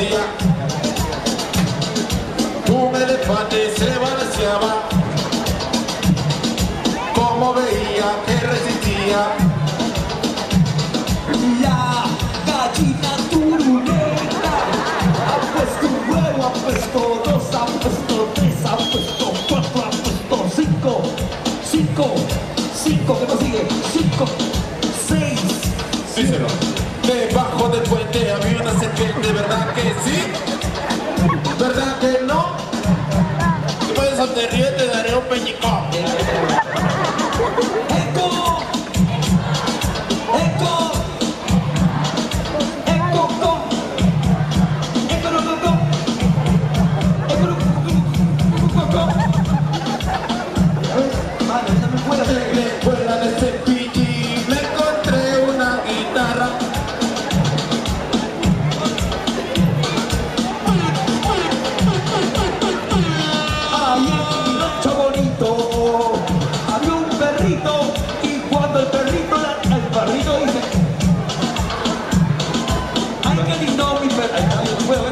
vacía Tú me se balanceaba. Como veía que resistía. La gallina turulenta. Apuesto un huevo, apuesto dos, apuesto tres, apuesto cuatro, apuesto cinco. Cinco, cinco, que no sigue, cinco, seis Díselo de verdad que sí, ¿verdad que no? Si puedes sonreír te daré un peñicón. y cuando el perrito la, el perrito dice ay qué lindo mi perrito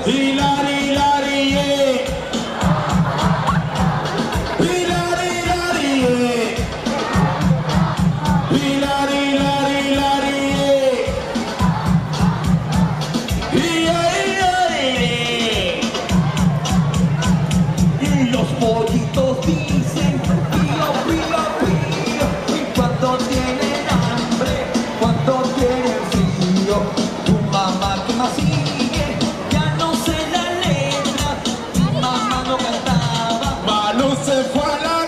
hilari hilari hilari hilari hilari hilari hilari y los pollitos dicen Kuala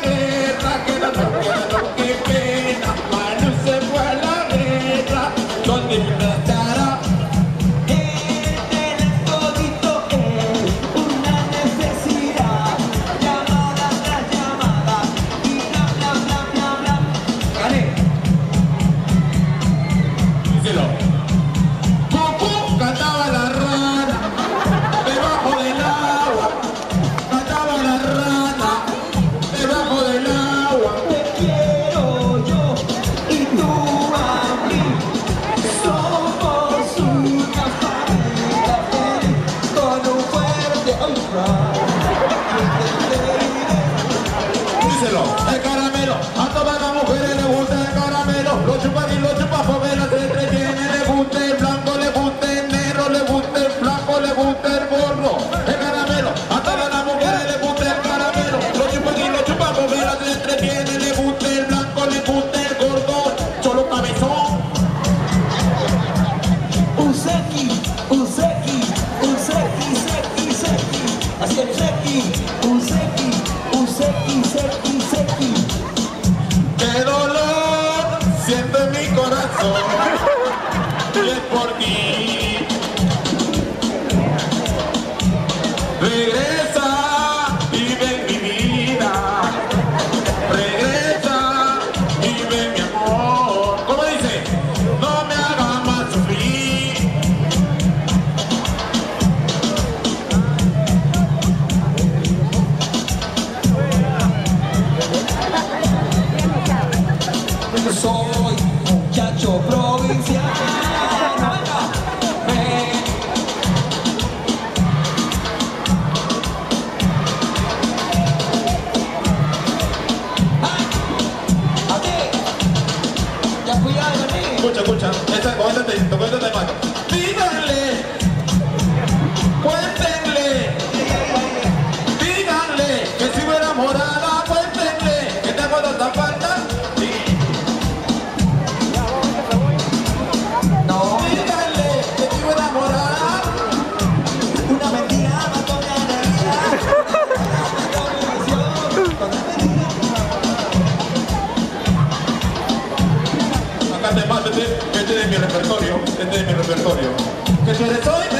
apunta. mucho. Escucha, escucha, esta, con esta te Entonces, este es mi repertorio, este es mi repertorio.